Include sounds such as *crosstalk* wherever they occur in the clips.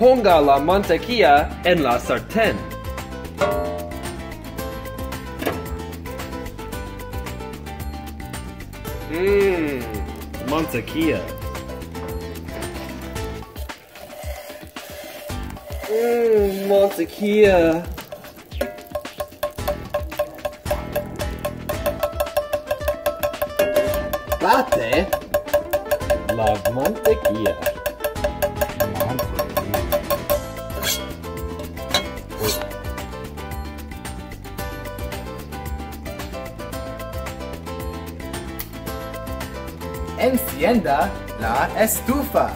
Ponga la mantequilla en la sartén. Mmm, mantequilla. Mmm, mantequilla. Bate. La mantequilla. Encienda la estufa.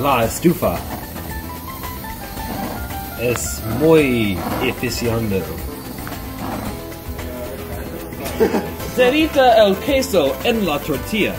La estufa es muy eficiente. *laughs* Derrita el queso en la tortilla.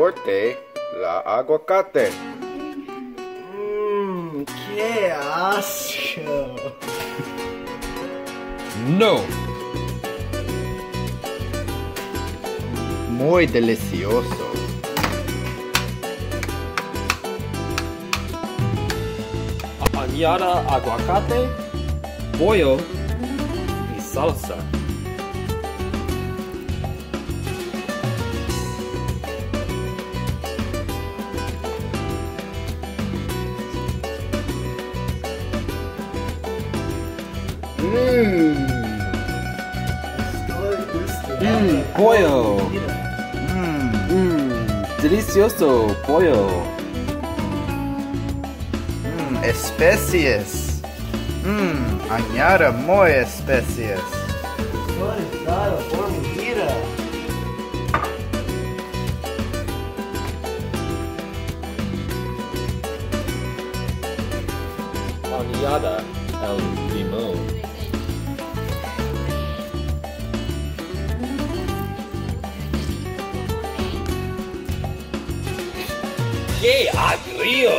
Corte la aguacate. Mmm, qué asco. No. Muy delicioso. Añada aguacate, pollo y salsa. Hum. Hum, pollo. Hum, hum, delicioso pollo. Hum, especias. Hum, añara muy especias. Añada el limão. ¡Qué agrio!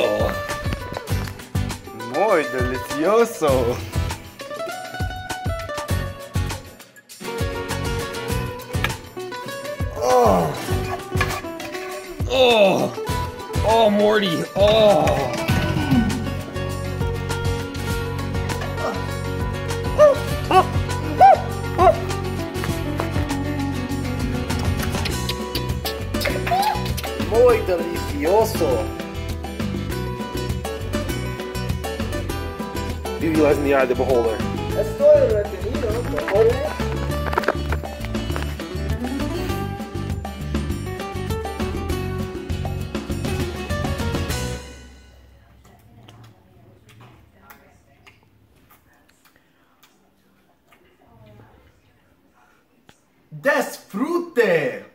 Muy delicioso. Oh! Oh! Oh, Morty! Oh! muy delicioso. Vive las miradas the beholder. Estoy retenido, ¿no? Desfrute!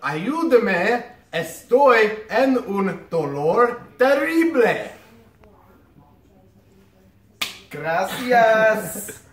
Ayúdeme. Eh. Estoy en un dolor terrible. Gracias.